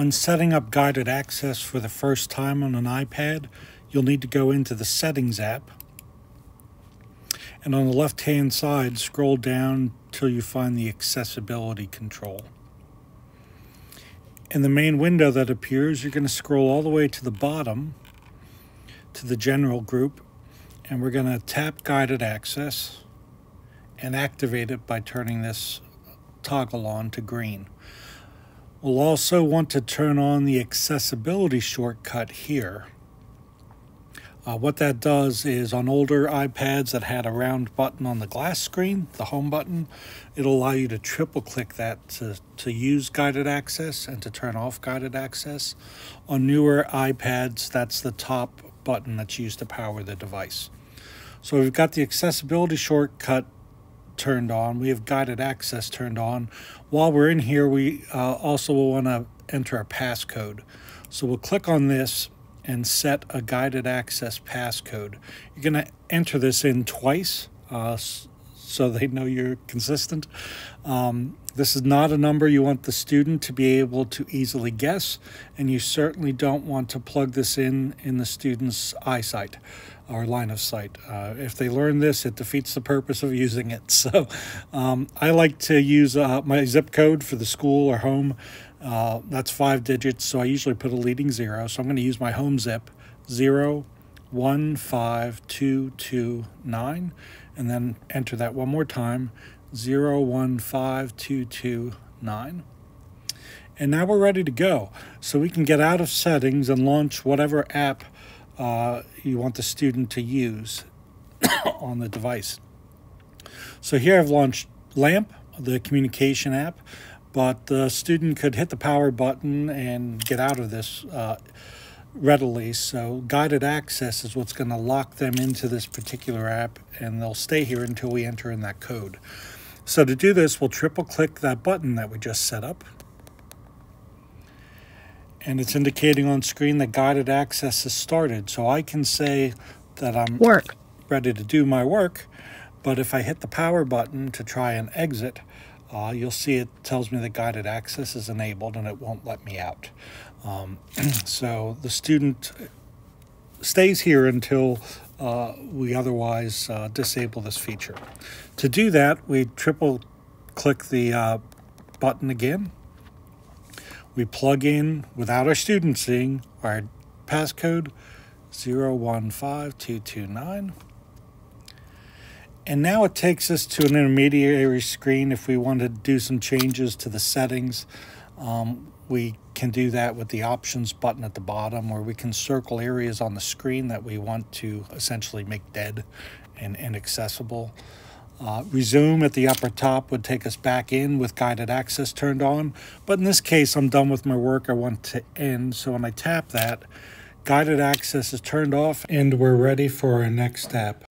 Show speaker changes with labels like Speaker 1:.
Speaker 1: When setting up guided access for the first time on an iPad, you'll need to go into the Settings app. And on the left hand side, scroll down till you find the Accessibility control. In the main window that appears, you're going to scroll all the way to the bottom to the General group, and we're going to tap Guided Access and activate it by turning this toggle on to green. We'll also want to turn on the accessibility shortcut here. Uh, what that does is on older iPads that had a round button on the glass screen, the home button, it'll allow you to triple click that to, to use guided access and to turn off guided access. On newer iPads, that's the top button that's used to power the device. So we've got the accessibility shortcut turned on. We have guided access turned on. While we're in here, we uh, also will want to enter a passcode. So we'll click on this and set a guided access passcode. You're going to enter this in twice uh, so they know you're consistent. Um, this is not a number you want the student to be able to easily guess, and you certainly don't want to plug this in in the student's eyesight or line of sight. Uh, if they learn this, it defeats the purpose of using it. So um, I like to use uh, my zip code for the school or home. Uh, that's five digits, so I usually put a leading zero. So I'm going to use my home zip zero one five two two nine, and then enter that one more time zero one five two two nine. And now we're ready to go. So we can get out of settings and launch whatever app uh, you want the student to use on the device. So here I've launched LAMP, the communication app, but the student could hit the power button and get out of this uh, readily. So guided access is what's going to lock them into this particular app and they'll stay here until we enter in that code. So to do this, we'll triple click that button that we just set up and it's indicating on screen that guided access has started. So I can say that I'm
Speaker 2: work.
Speaker 1: ready to do my work, but if I hit the power button to try and exit, uh, you'll see it tells me that guided access is enabled and it won't let me out. Um, so the student stays here until uh, we otherwise uh, disable this feature. To do that, we triple click the uh, button again we plug in without our student seeing our passcode 015229 and now it takes us to an intermediary screen if we want to do some changes to the settings um, we can do that with the options button at the bottom where we can circle areas on the screen that we want to essentially make dead and inaccessible. Uh, resume at the upper top would take us back in with guided access turned on. But in this case, I'm done with my work. I want to end. So when I tap that, guided access is turned off and we're ready for our next step.